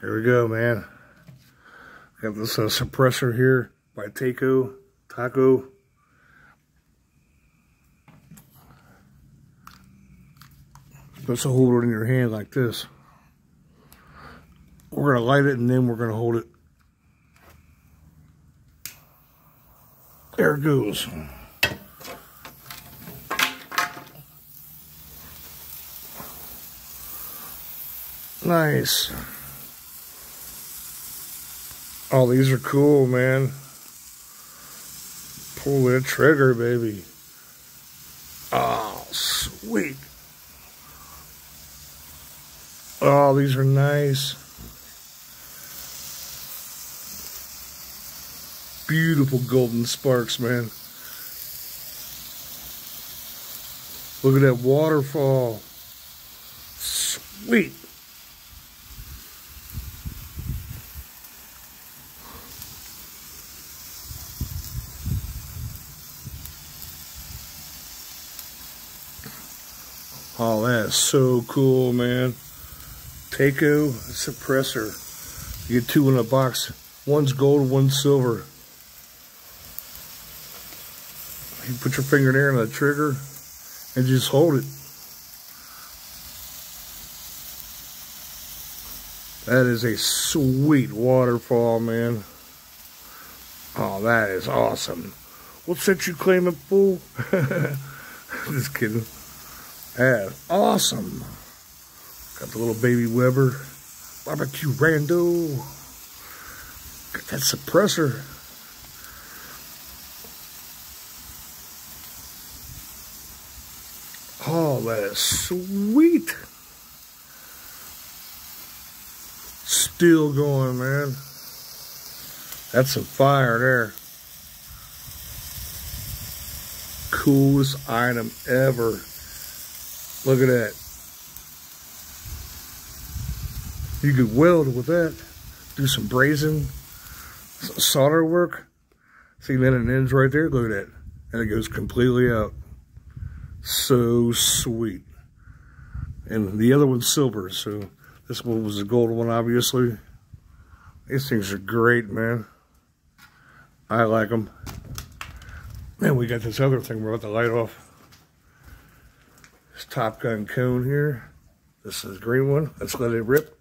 Here we go, man. Got this uh, suppressor here by TAKO. TAKO. Supposed to hold it in your hand like this. We're going to light it and then we're going to hold it. There it goes. Nice. Oh, these are cool, man. Pull that trigger, baby. Oh, sweet. Oh, these are nice. Beautiful golden sparks, man. Look at that waterfall. Sweet. Oh, that is so cool, man. TAKO suppressor. You get two in a box. One's gold, one's silver. You put your finger there on the trigger and just hold it. That is a sweet waterfall, man. Oh, that is awesome. What's that you claiming, fool? just kidding. That's awesome. Got the little baby Weber barbecue rando. Got that suppressor. Oh, that is sweet. Still going, man. That's some fire there. Coolest item ever. Look at that. You could weld with that. Do some brazing, solder work. See, then it ends right there. Look at that. And it goes completely out. So sweet. And the other one's silver. So this one was the gold one, obviously. These things are great, man. I like them. And we got this other thing we're about to light off. Top Gun cone here. This is green one. Let's let it rip.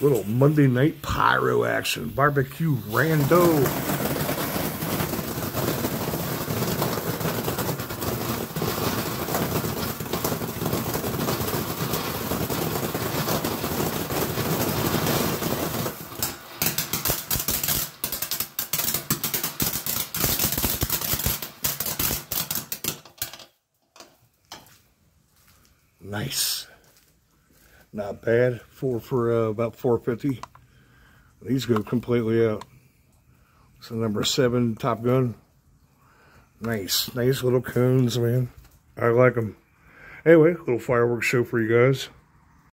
Little Monday night pyro action. Barbecue rando. Nice. Not bad. Four for uh, about 450. These go completely out. So number seven Top Gun. Nice. Nice little cones, man. I like them. Anyway, little fireworks show for you guys.